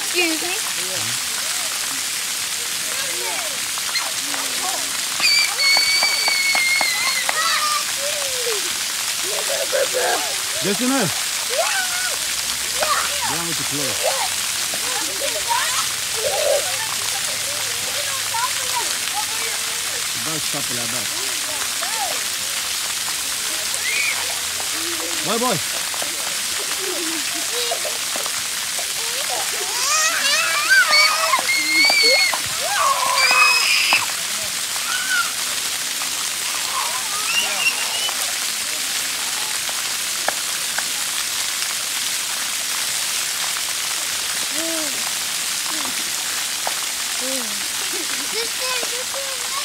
Excuse me? Listen up. Down with the clothes. Bak kapılar bak. Boy boy. This is, this is.